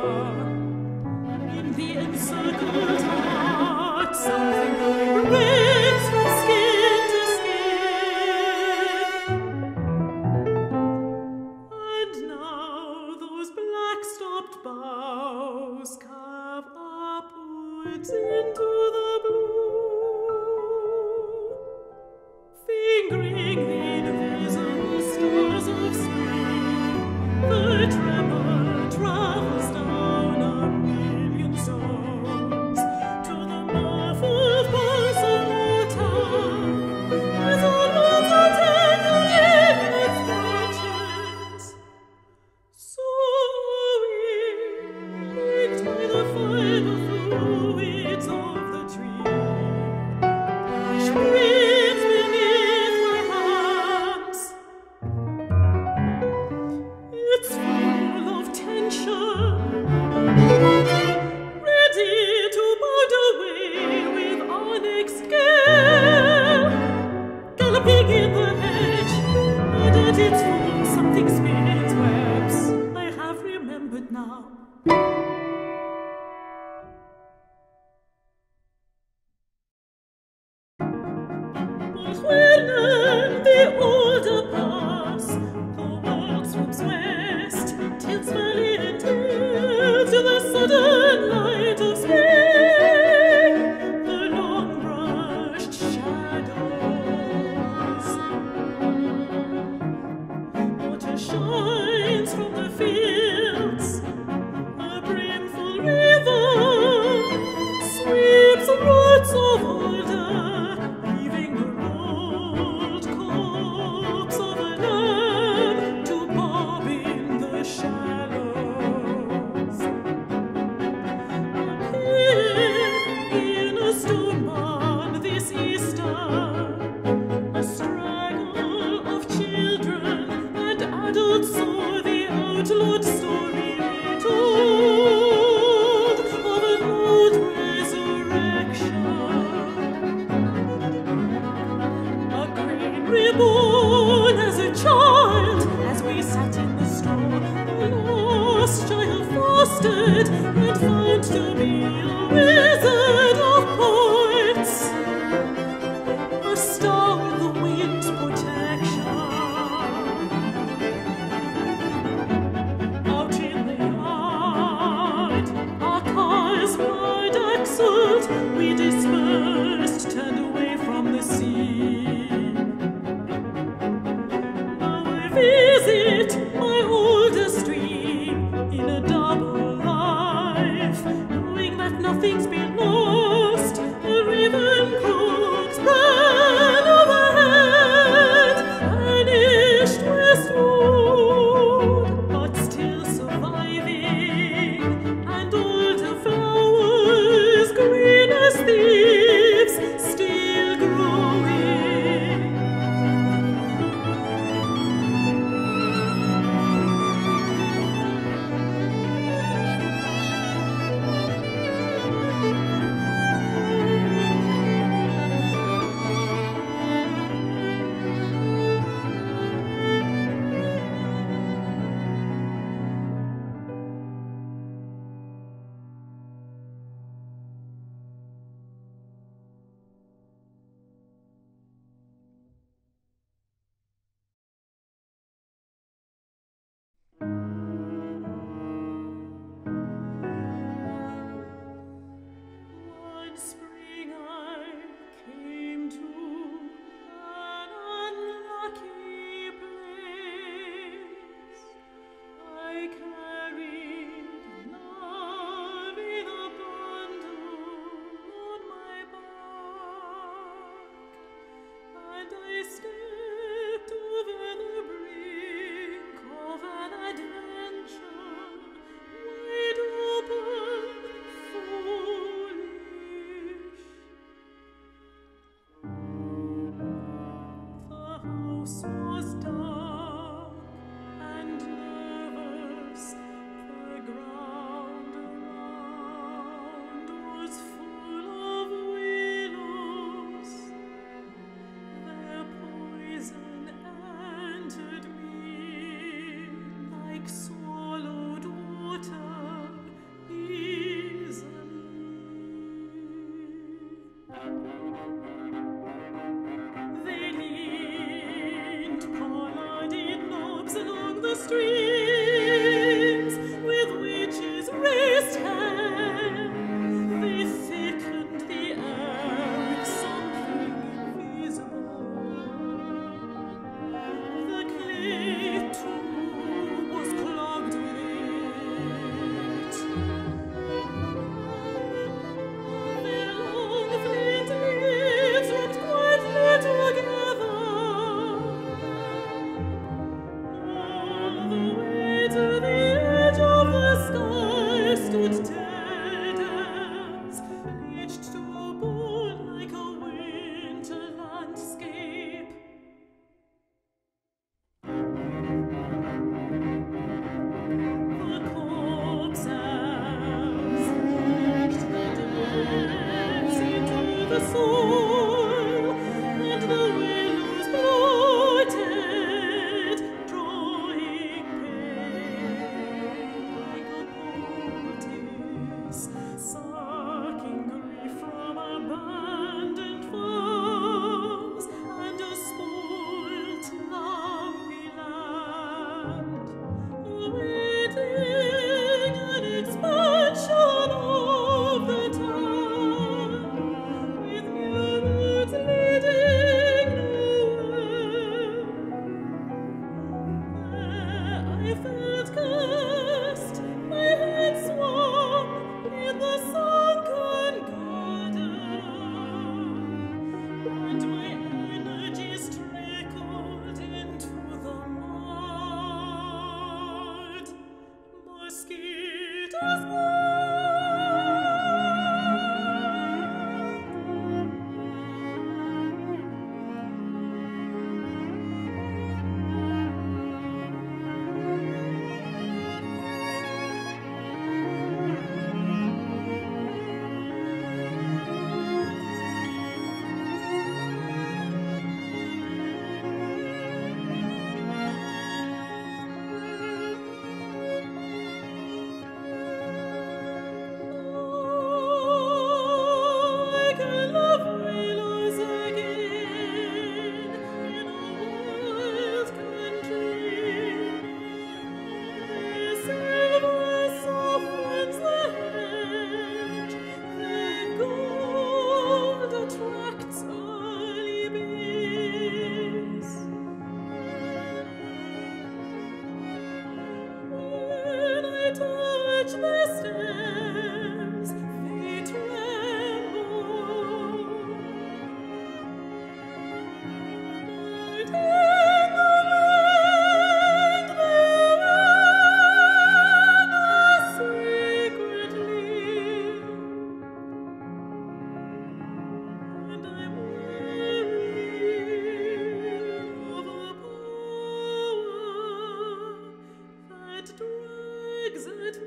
shiver. Shines gesagt,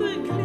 good.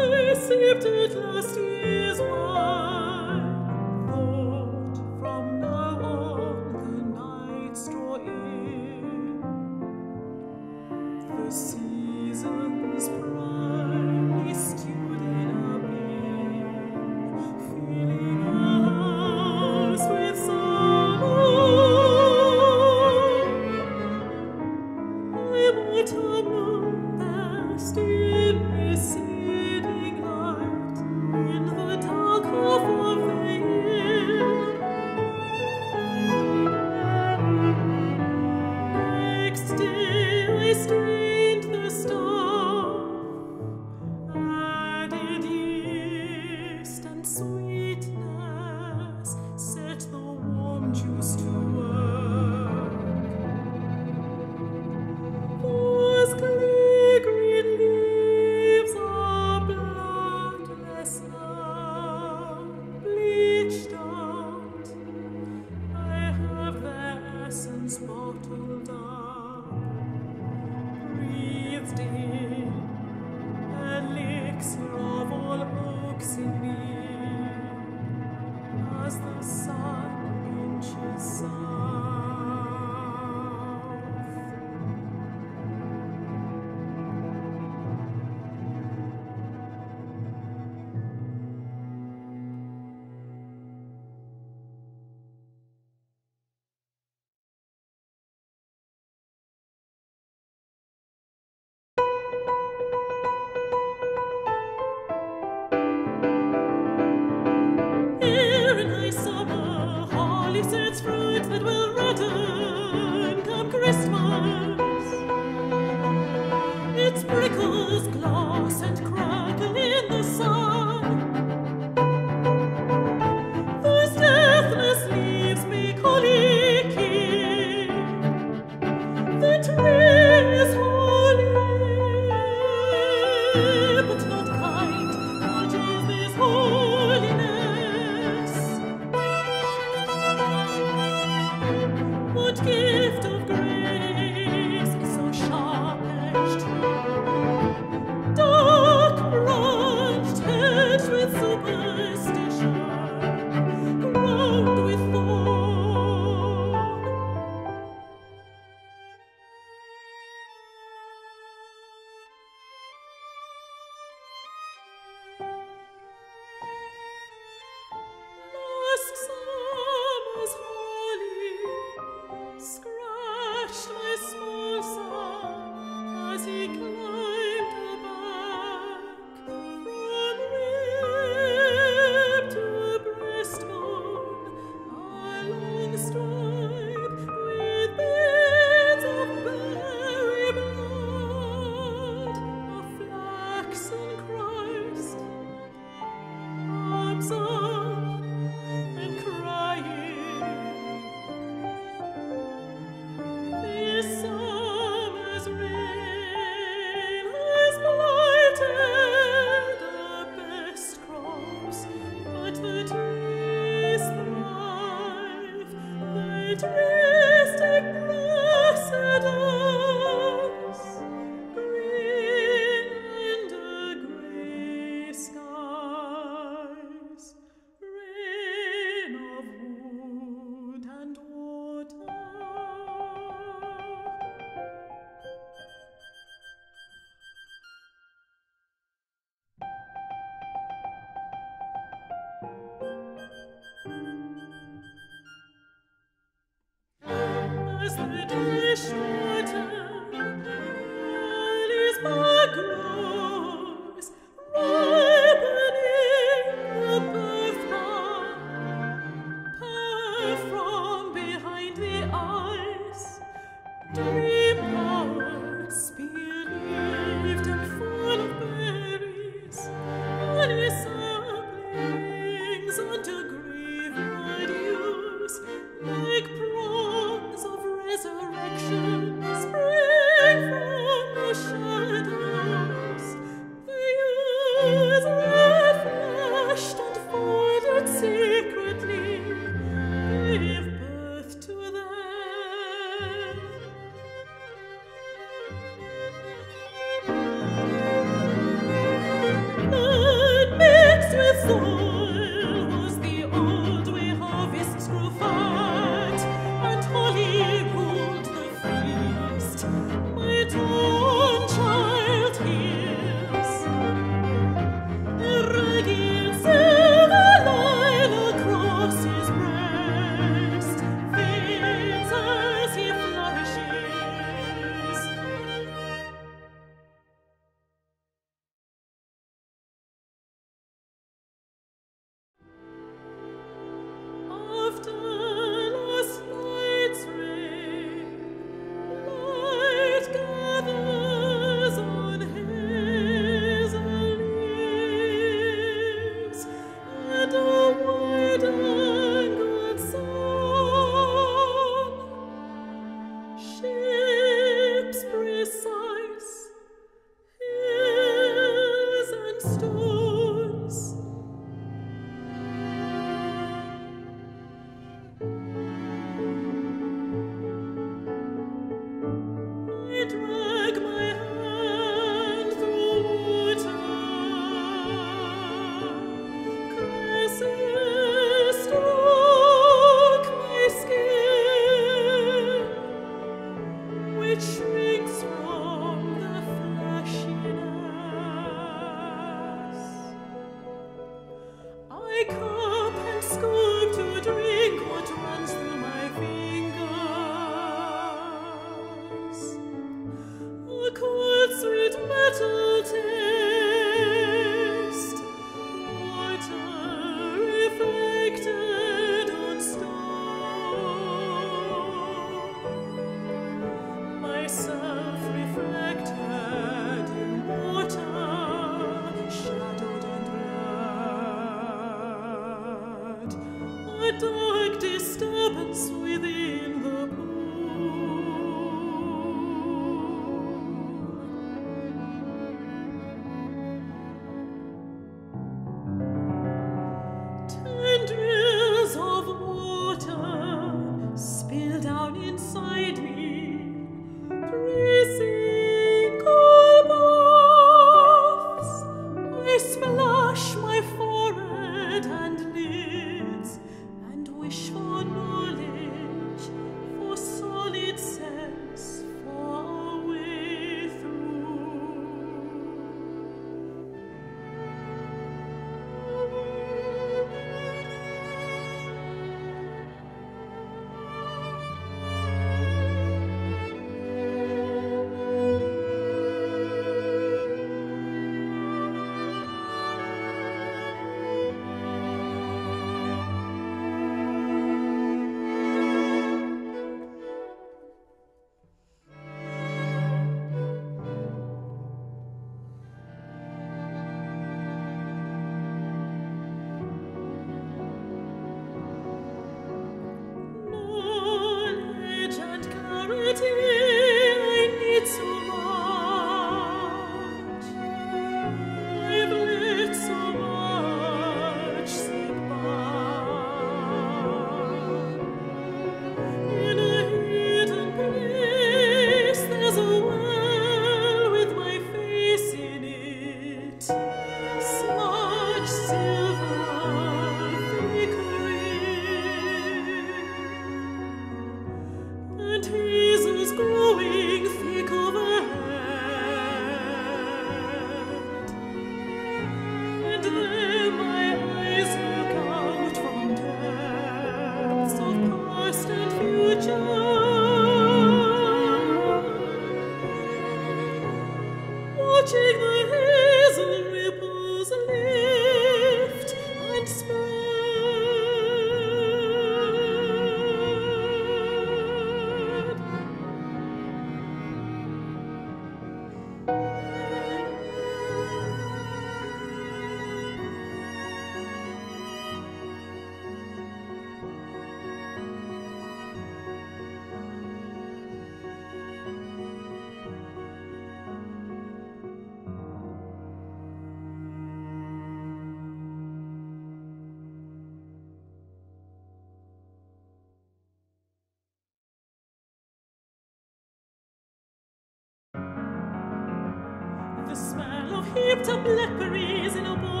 Heaped up blackberries in a bowl.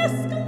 Yes.